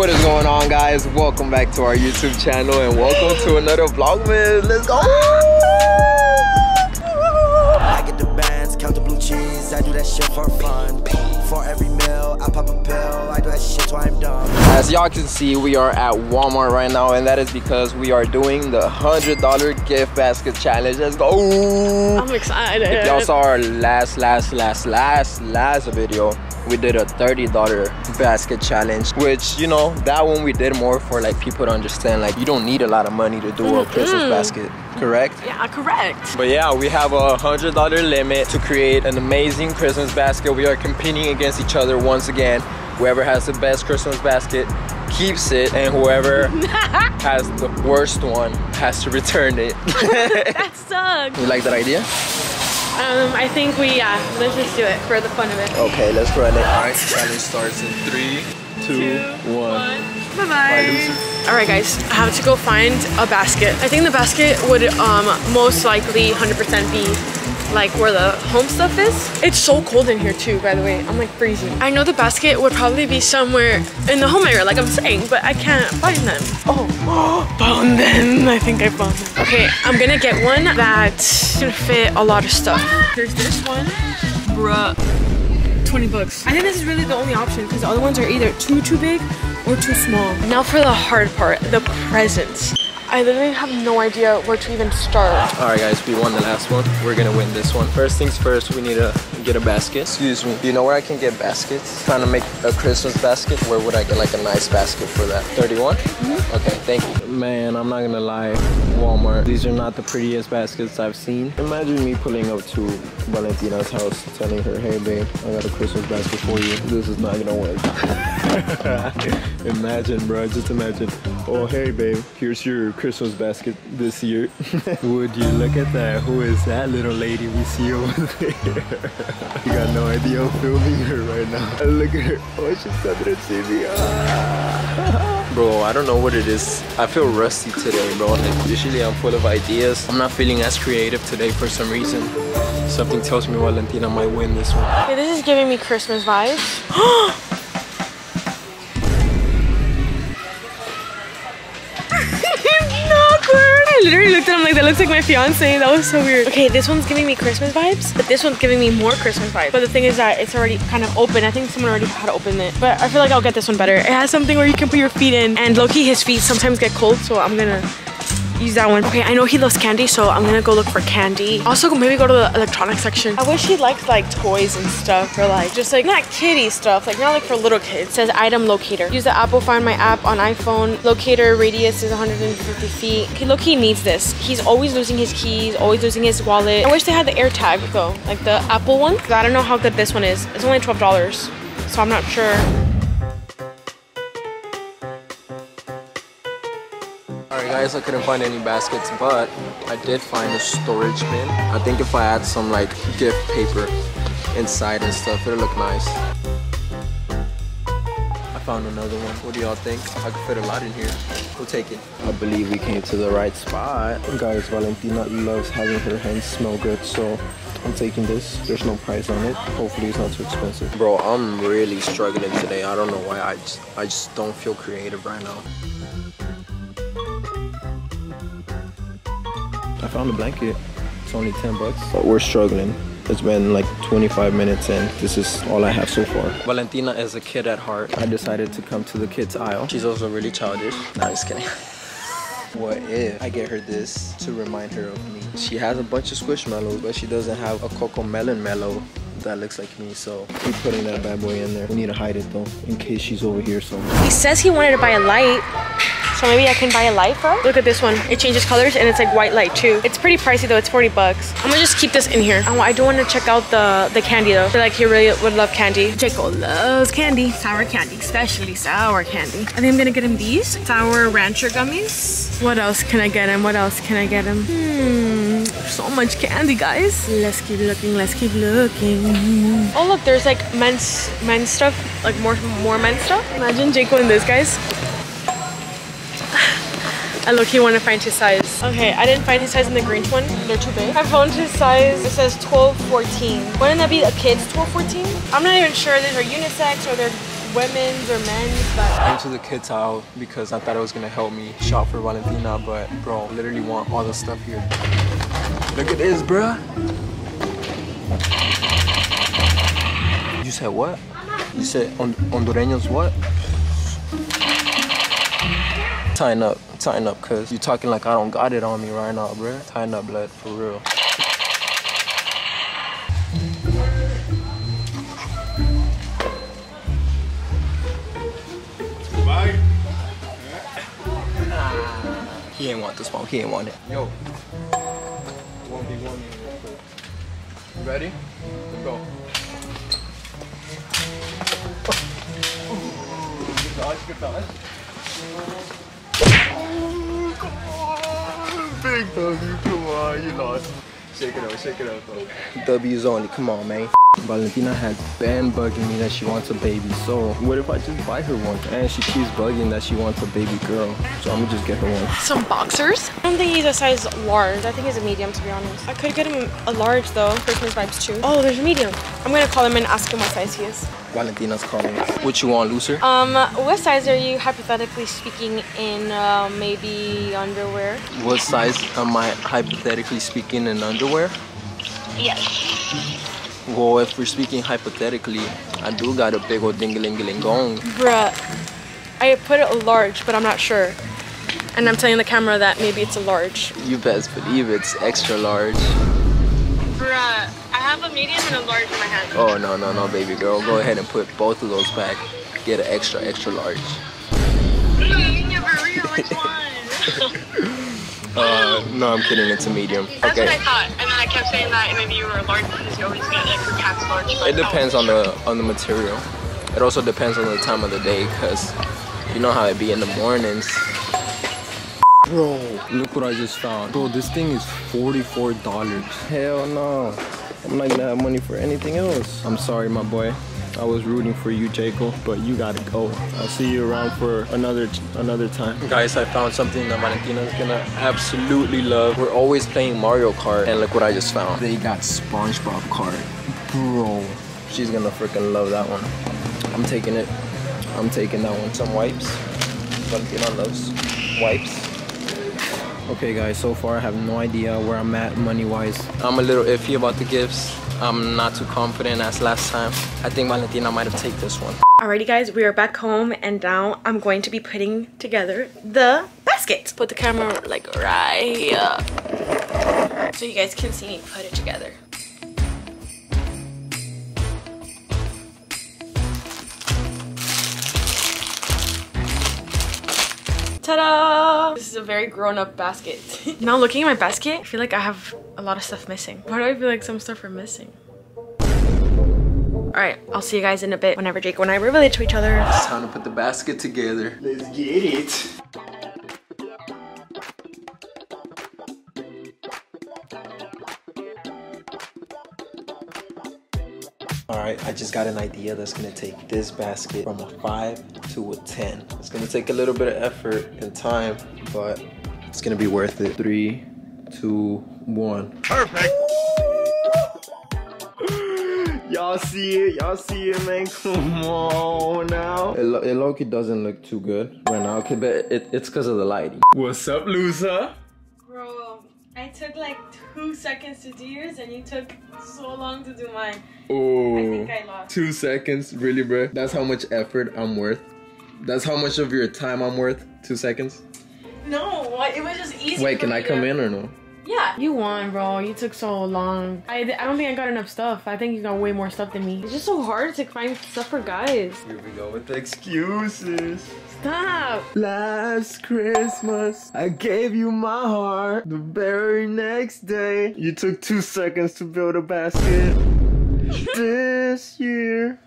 What is going on guys? Welcome back to our YouTube channel and welcome to another Vlogmas. Let's go! I get the bands, count the blue cheese, I do that shit for fun. For every meal, I pop a pill, I do that shit till I'm done. As y'all can see, we are at Walmart right now and that is because we are doing the $100 gift basket challenge. Let's go! I'm excited. If y'all saw our last, last, last, last, last video, we did a $30 basket challenge, which, you know, that one we did more for like people to understand, like you don't need a lot of money to do a Christmas basket, correct? yeah, correct. But yeah, we have a hundred dollar limit to create an amazing Christmas basket. We are competing against each other once again. Whoever has the best Christmas basket keeps it, and whoever has the worst one has to return it. That sucks. you like that idea? Um, I think we, yeah, let's just do it for the fun of it. Okay, let's run it. All right, challenge starts in three, two, one. Bye Bye, bye. All right, guys, I have to go find a basket. I think the basket would um, most likely 100% be like where the home stuff is. It's so cold in here too, by the way. I'm like freezing. I know the basket would probably be somewhere in the home area, like I'm saying, but I can't find them. Oh, found them. I think I found them. Okay, I'm gonna get one that's gonna fit a lot of stuff. There's this one. Bruh. 20 bucks. I think this is really the only option because the other ones are either too, too big or too small. Now for the hard part, the presents. I literally have no idea where to even start. All right, guys, we won the last one. We're gonna win this one. First things first, we need to get a basket. Excuse me. Do you know where I can get baskets? Trying to make a Christmas basket. Where would I get like a nice basket for that? 31? Mm-hmm. Okay, thank you. Man, I'm not gonna lie. Walmart. These are not the prettiest baskets I've seen. Imagine me pulling up to Valentina's house, telling her, "Hey, babe, I got a Christmas basket for you. This is not gonna work." imagine, bro. Just imagine. Oh, hey, babe. Here's your Christmas basket this year. Would you look at that? Who is that little lady we see over there? you got no idea I'm filming her right now. Look at her. Oh, she's coming to see me. Ah. Bro, I don't know what it is. I feel rusty today, bro. Like, usually I'm full of ideas. I'm not feeling as creative today for some reason. Something tells me Valentina might win this one. Okay, this is giving me Christmas vibes. I literally looked at him like that looks like my fiance. That was so weird. Okay, this one's giving me Christmas vibes, but this one's giving me more Christmas vibes. But the thing is that it's already kind of open. I think someone already had to open it. But I feel like I'll get this one better. It has something where you can put your feet in, and low-key his feet sometimes get cold, so I'm gonna use that one. Okay, I know he loves candy, so I'm gonna go look for candy. Also, maybe go to the electronics section. I wish he liked like toys and stuff, or like just like not kitty stuff, like not like for little kids. It says item locator. Use the Apple Find My app on iPhone. Locator radius is 150 feet. He low-key needs this. He's always losing his keys, always losing his wallet. I wish they had the AirTag though, like the Apple one. I don't know how good this one is. It's only $12, so I'm not sure. Guys, I couldn't find any baskets, but I did find a storage bin. I think if I add some like gift paper inside and stuff, it'll look nice. I found another one. What do y'all think? I could fit a lot in here. We'll take it. I believe we came to the right spot. Guys, Valentina loves having her hands smell good, so I'm taking this. There's no price on it. Hopefully it's not too expensive. Bro, I'm really struggling today. I don't know why. I just, I just don't feel creative right now. I found a blanket. It's only 10 bucks. But we're struggling. It's been like 25 minutes and this is all I have so far. Valentina is a kid at heart. I decided to come to the kids aisle. She's also really childish. Nah, just kidding. What if I get her this to remind her of me? She has a bunch of squishmallows, but she doesn't have a CoComelon mellow that looks like me. So keep putting that bad boy in there. We need to hide it though, in case she's over here somewhere. He says he wanted to buy a light. So maybe I can buy a light for him? Look at this one. It changes colors and it's like white light too. It's pretty pricey though. It's 40 bucks. I'm gonna just keep this in here. I, I do want to check out the, the candy though. I feel like he really would love candy. Jayco loves candy. Sour candy, especially sour candy. I think I'm gonna get him these. Sour rancher gummies. What else can I get him? What else can I get him? Hmm, so much candy, guys. Let's keep looking, let's keep looking. Oh look, there's like men's men's stuff, like more more men's stuff. Imagine Jayco and this, guys. I look, he want to find his size. Okay, I didn't find his size in the green one. They're too big. I found his size. It says 12, 14. Wouldn't that be a kid's 12, 14? I'm not even sure these are unisex or they're women's or men's, but I went to the kids aisle because I thought it was gonna help me shop for Valentina, but bro, I literally want all the stuff here. Look at this, bruh. You said what? You said Hon- Hondureños what? Tighten up, tighten up, cause you talking like I don't got it on me right now, bruh. Tighten up, blood, for real. Bye. Ah, he ain't want the smoke. He ain't want it. Yo. One one. You ready? Let's go. Good dodge. Good dodge. Come on, big W. Come on, you lost. Shake it up. Shake it up. Bro. W's only. Come on, man. Valentina had been bugging me that she wants a baby, so what if I just buy her one? And she keeps bugging that she wants a baby girl, so I'm gonna just get her one. some boxers. I don't think he's a size large. I think he's a medium, to be honest. I could get him a large though. Christmas vibes too. Oh, there's a medium. I'm gonna call him and ask him what size he is. Valentina's calling. What you want, looser? Um, what size are you hypothetically speaking in? Uh, maybe underwear. What size am I hypothetically speaking in underwear? Yes. Well, if we're speaking hypothetically, I do got a big old dingalingalingong. Bruh, I put it a large, but I'm not sure. And I'm telling the camera that maybe it's a large. You best believe it's extra large. Bruh, I have a medium and a large in my hand. Oh no no no, baby girl, go ahead and put both of those back. Get an extra extra large. Uh, no, I'm kidding. It's a medium. That's okay. what I thought, and then I kept saying that maybe you were a large because you always get like your cat's large. It depends on the on the material. It also depends on the time of the day, cause you know how it be in the mornings. Bro, look what I just found. Bro, this thing is forty-four dollars. Hell no, I'm not gonna have money for anything else. I'm sorry, my boy. I was rooting for you, Jacob, but you gotta go. I'll see you around for another another time. Guys, I found something that Valentina's gonna absolutely love. We're always playing Mario Kart, and look what I just found. They got SpongeBob Kart. Bro, she's gonna freaking love that one. I'm taking it. I'm taking that one. Some wipes. Valentina loves wipes. Okay guys, so far I have no idea where I'm at money-wise. I'm a little iffy about the gifts. I'm not too confident as last time. I think Valentina might have taken this one. Alrighty guys, we are back home and now I'm going to be putting together the basket. Put the camera like right here. So you guys can see me put it together. Ta-da! This is a very grown-up basket. now looking at my basket, I feel like I have a lot of stuff missing. Why do I feel like some stuff are missing? Alright, I'll see you guys in a bit whenever Jake and I reveal it to each other. It's time to put the basket together. Let's get it. Alright, I just got an idea that's gonna take this basket from a 5 to a 10. It's gonna take a little bit of effort and time, but it's gonna be worth it. Three, two, one. Perfect! Y'all see it? Y'all see it, man? Come on now. It, lo- it low-key doesn't look too good right now, okay, but it, it's because of the lighting. What's up, loser? Bro, took like two seconds to do yours and you took so long to do mine. Oh, I think I lost. two seconds, really, bro? That's how much effort I'm worth. That's how much of your time I'm worth. Two seconds. No, it was just easy. Wait, can I come to- in or no? Yeah. You won, bro. You took so long. I, I don't think I got enough stuff. I think you got way more stuff than me. It's just so hard to find stuff for guys. Here we go with the excuses. Stop. Last Christmas, I gave you my heart. The very next day, you took two seconds to build a basket. this year.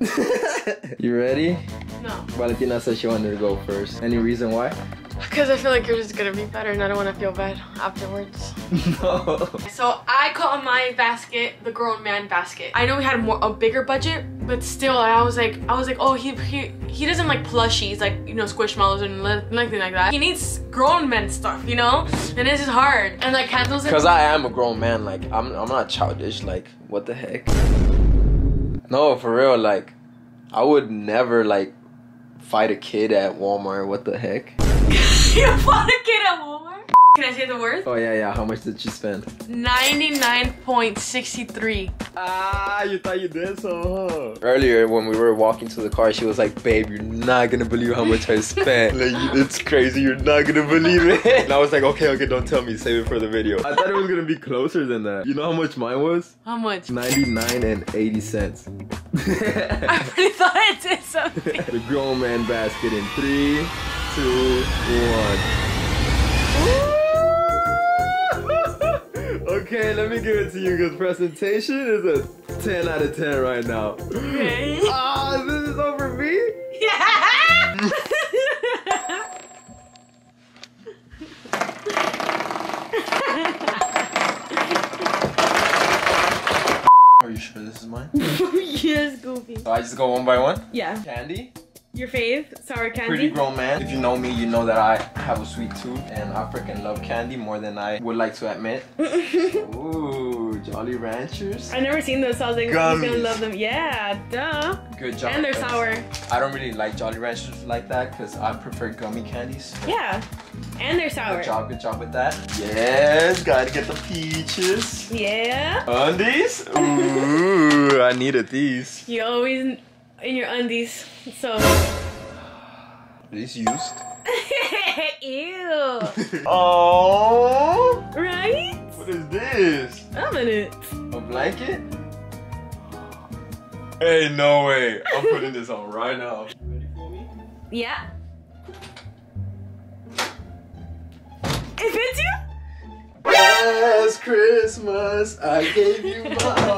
you ready? No. Valentina said she wanted to go first. Any reason why? Because I feel like yours is gonna be better and I don't want to feel bad afterwards. no. So I call my basket the grown man basket. I know we had more a bigger budget, but still I was like I was like, oh he he he doesn't like plushies like you know squishmallows and nothing like that. He needs grown men stuff, you know? And this is hard. And like candles and Cause I am a grown man, like I'm I'm not childish, like what the heck? No, for real, like I would never like fight a kid at Walmart. What the heck? You bought a kid at Walmart? Can I say the word? Oh yeah, yeah. How much did you spend? 99.63. Ah, you thought you did so, huh? Earlier when we were walking to the car, she was like, "Babe, you're not gonna believe how much I spent. like, it's crazy. You're not gonna believe it." And I was like, "Okay, okay, don't tell me. Save it for the video." I thought it was gonna be closer than that. You know how much mine was? How much? 99 and 80 cents. I really thought I did something. the grown man basket in three, two, one. okay, let me give it to you because presentation is a 10 out of 10 right now. Okay. Ah, this is over me? Yeah. Are you sure this is mine? yes, Goofy. So I just go one by one? Yeah. Candy? Your fave? Sour candy? Pretty grown man. If you know me, you know that I have a sweet tooth and I freaking love candy more than I would like to admit. Ooh, Jolly Ranchers. I've never seen those, so I was like, he's gonna love them. Yeah, duh. Good job. And they're sour. I don't really like Jolly Ranchers like that because I prefer gummy candies. Yeah. And they're sour. Good job, good job with that. Yes, gotta get the peaches. Yeah. Undies? Ooh, I needed these. You always in your undies. So. Are these used? Ew. Oh, Right? what is this? I'm in it. A blanket? Hey, no way. I'm putting this on right now. Ready for me? Yeah. It fits you? Last Christmas, I gave you my heart.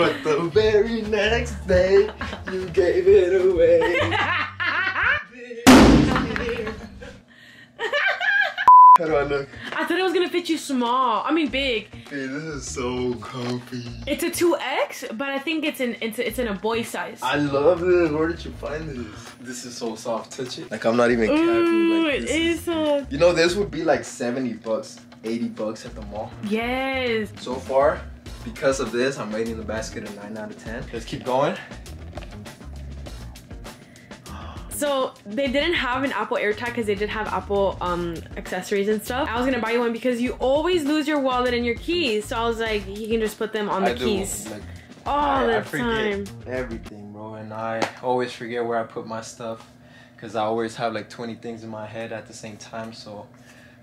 But the very next day, you gave it away. How do I look? I thought it was gonna fit you small. I mean big. Hey, this is so comfy. It's a 2X, but I think it's in it's, it's in a boy size. I love this. Where did you find this? This is so soft. Touch it. Like I'm not even capping. Ooh, Like, it this is so You know, this would be like 70 bucks, 80 bucks at the mall. Yes. So far, because of this, I'm rating the basket a 9 out of 10. Let's keep going. So they didn't have an Apple AirTag because they did have Apple um accessories and stuff. I was gonna buy you one because you always lose your wallet and your keys. So I was like, you can just put them on the I do, keys like, all I, the I time. everything, bro. And I always forget where I put my stuff because I always have like 20 things in my head at the same time. So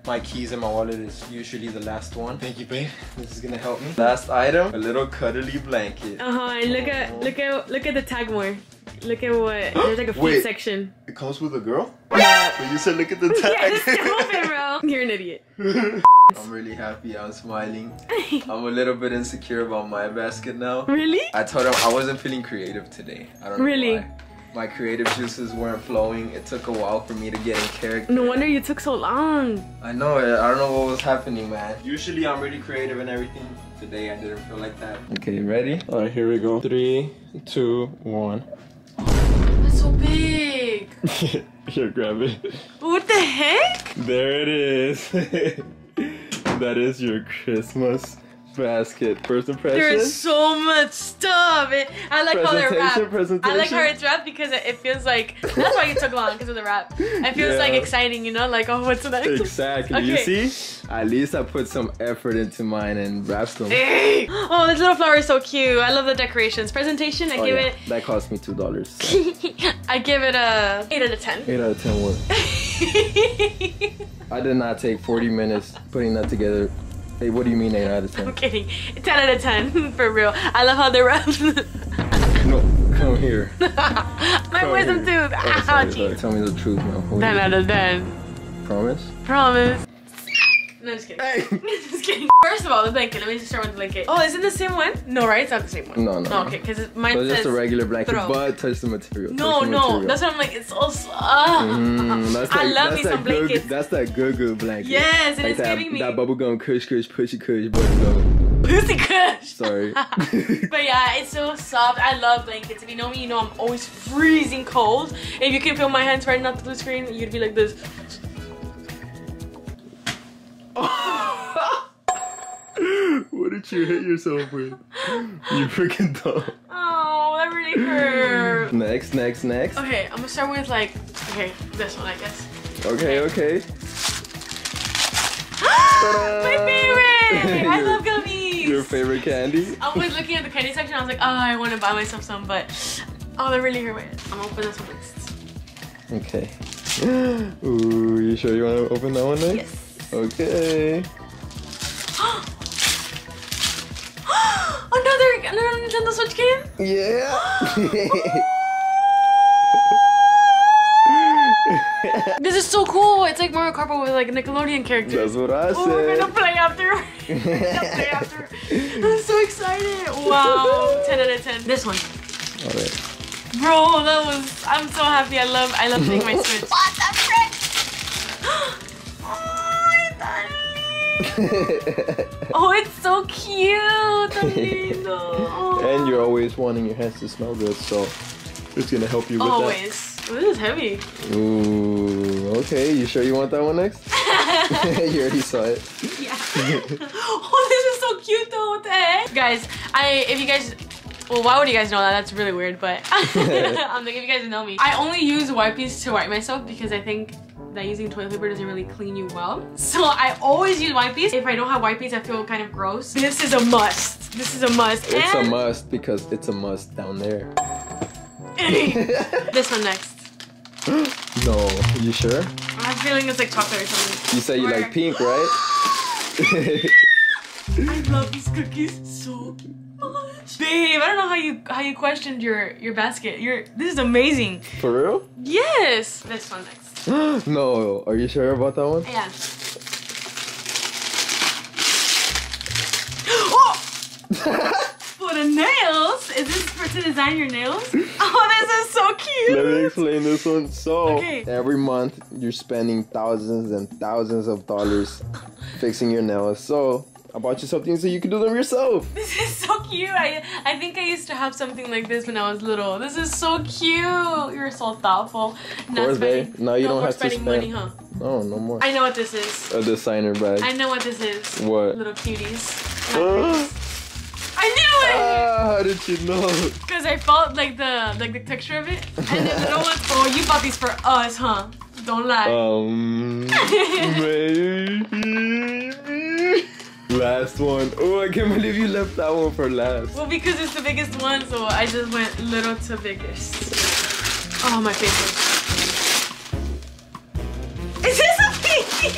my keys and my wallet is usually the last one. Thank you, babe. This is gonna help me. Last item, a little cuddly blanket. Uh huh. And look at look at look at the tag more. Look at what there's like a feet Wait. section. It comes with a girl? Yeah. But you said look at the tag. yeah, just open, bro. You're an idiot. I'm really happy. I'm smiling. I'm a little bit insecure about my basket now. really? I told him I wasn't feeling creative today. I don't know Really? Why. My creative juices weren't flowing. It took a while for me to get in character. No wonder you took so long. I know. I don't know what was happening, man. Usually I'm really creative and everything. Today I didn't feel like that. Okay, ready? All right, here we go. Three, two, one. That's so big. here, grab it. What the heck? There it is. that is your Christmas basket. First impression. There's so much stuff. It, I like how they're wrapped. I like how it's wrapped because it, it feels like that's why you took long because of the wrap. It feels Yeah. like exciting, you know, like oh, what's next? Exactly. You Okay. see? At least I put some effort into mine and wrapped them. oh, this little flower is so cute. I love the decorations. Presentation, I Oh, give yeah. That cost me two dollars. it. I give it a eight out of ten. Eight out of ten. What? I did not take 40 minutes putting that together. Hey, what do you mean 8 out of 10? I'm kidding. 10 out of 10 for real. I love how they're wrapped. No, come here. My Come wisdom here. tooth. Oh, sorry, sorry. Tell me the truth now. 10 out of 10. Promise? Promise. No, just kidding. Hey! just kidding. First of all, the blanket. Let me just start with the blanket. Oh, is it the same one? No, right? It's not the same one. No, no, no. okay, because mine So says. just a regular blanket, throw. but touch the material. no, the no. material. That's what I'm like. It's so. Uh, Mm, that's I like, love that's me that some good, blankets. That's that good, good blanket. Yes, it like is that, giving me- That bubblegum kush kush pushy kush bubblegum. Pussy Kush. Sorry. But yeah, it's so soft. I love blankets. If you know me, you know I'm always freezing cold. If you can feel my hands right now through the screen, you'd be like this. what did you hit yourself with? You freaking dumb. Oh, every make her. Next, next, next. Okay, I'm gonna start with like. Okay, this one I guess. Okay, okay. My favorite! I love gummies! Your favorite candy? I was looking at the candy section, I was like, oh, I want to buy myself some, but oh, they're really here. I'm gonna open this one next. Okay. Ooh, you sure you want to open that one next? Yes. Okay. another, another Nintendo Switch game? Yeah. This is so cool. It's like Mario Kart but with like Nickelodeon characters. That's what I Oh, we're said. gonna play after. We're gonna play after. I'm so excited. Wow. 10 out of 10. This one. Alright. Bro, that was I'm so happy. I love I love playing my Switch. what oh, it's so cute. Oh. and you're always wanting your hands to smell good, so it's gonna help you with always. Oh, this is heavy. Ooh, okay. You sure you want that one next? you already saw it. Yeah. oh, this is so cute though. What the heck? Guys, I if you guys well, why would you guys know that? That's really weird, but I'm like, if you guys know me. I only use wipes to wipe myself because I think that using toilet paper doesn't really clean you well. So I always use wipes. If I don't have wipes, I feel kind of gross. This is a must. This is a must. It's a must because it's a must down there. this one next. No, you sure? I'm feeling it's like chocolate or something. You say you like pink, right? I love these cookies so much. Babe, I don't know how you how you questioned your your basket. Your this is amazing. For real? Yes. This one next. no, are you sure about that one? Yeah. oh! For the nails? Is this for to design your nails? Oh, this is so cute. Let me explain this one. So, Okay. every month you're spending thousands and thousands of dollars fixing your nails. So, I bought you something so you can do them yourself. This is so cute. I I think I used to have something like this when I was little. This is so cute. You're so thoughtful. Course, babe. Now you no don't have to spending spend- money, huh? No, no more. I know what this is. A designer bag. I know what this is. What? Little cuties. I knew it. Ah, how did you know? Cause I felt like the like the texture of it, and then the ones. Oh, you bought these for us, huh? Don't lie. Um, maybe. Last one. Oh, I can't believe you left that one for last. well, because it's the biggest one, so I just went little to biggest. Oh, my favorite. Is this a pinky?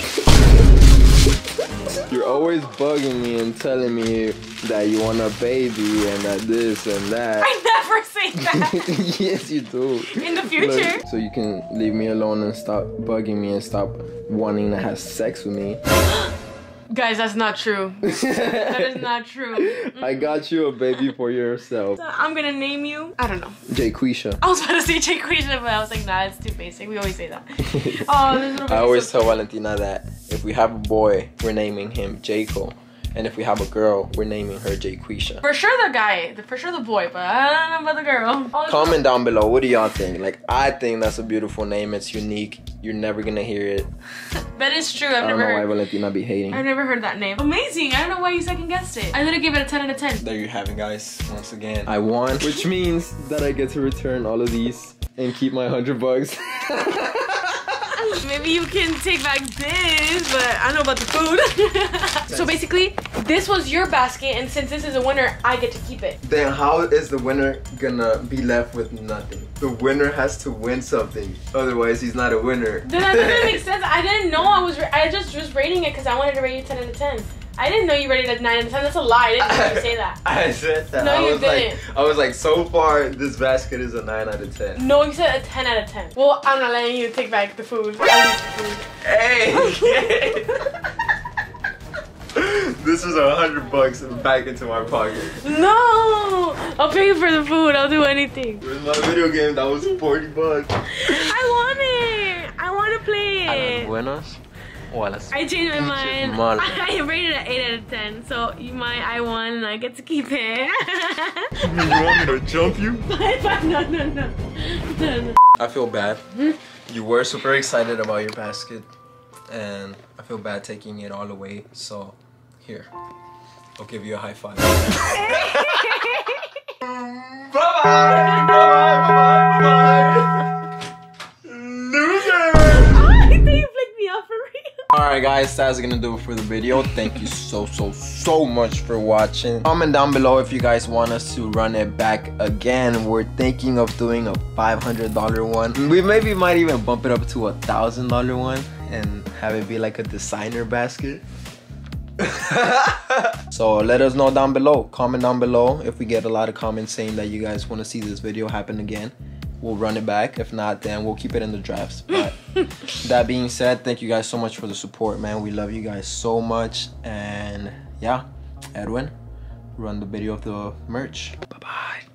You're always bugging me and telling me that you want a baby and that this and that. I never say that. yes, you do. In the future. Look, so you can leave me alone and stop bugging me and stop wanting to have sex with me. Guys, that's not true. That is not true. I got you a baby for yourself. I'm gonna name you. I don't know. Jayquisha. I was about to say Jaquisha, but I was like, nah, it's too basic. We always say that. Oh, I always so tell Valentina that if we have a boy, we're naming him Jayco. And if we have a girl, we're naming her Jayquisha. For sure the guy, for sure the boy, but I don't know about the girl. Comment down below, what do y'all think? Like, I think that's a beautiful name. It's unique. You're never gonna hear it. That is true. I've I don't never know why heard. Valentina be hating. I've never heard that name. Amazing. I don't know why you second guessed it. I'm gonna give it a 10 out of 10. There you have it, guys. Once again, I won, which means that I get to return all of these and keep my hundred bucks. Maybe you can take back this, but I don't know about the food. so basically, this was your basket, and since this is a winner, I get to keep it. then how is the winner gonna be left with nothing? The winner has to win something. Otherwise, he's not a winner. Then that doesn't make sense. I didn't know I was. I just was rating it because I wanted to rate it 10 out of 10. I didn't know you rated it 9 out of 10. That's a lie. I didn't know you say that. I said that. No, I you was didn't. like, I was like, so far this basket is a nine out of ten. No, you said a 10 out of 10. Well, I'm not letting you take back the food. I'll the food. Hey! this is a hundred bucks back into my pocket. No! I'll pay you for the food. I'll do anything. Where's my video game? That was forty bucks. I want it. I want to play it. buenos o a las I changed my mind. Mal. I rated it 8 out of 10. So you might, I won and I get to keep it. You want me to jump you? Bye, bye. No, no, no. No, no. I feel bad. You were super excited about your basket, and I feel bad taking it all away. So, here, I'll give you a high five. Bye bye. Alright guys, that's gonna do it for the video. Thank you so, so, so much for watching. Comment down below if you guys want us to run it back again. We're thinking of doing a $500 one. We maybe might even bump it up to a $1,000 one and have it be like a designer basket. so let us know down below. Comment down below if we get a lot of comments saying that you guys want to see this video happen again we'll run it back. If not, then we'll keep it in the drafts. But that being said, thank you guys so much for the support, man. We love you guys so much. And yeah, Edwin, run the video of the merch. Bye-bye.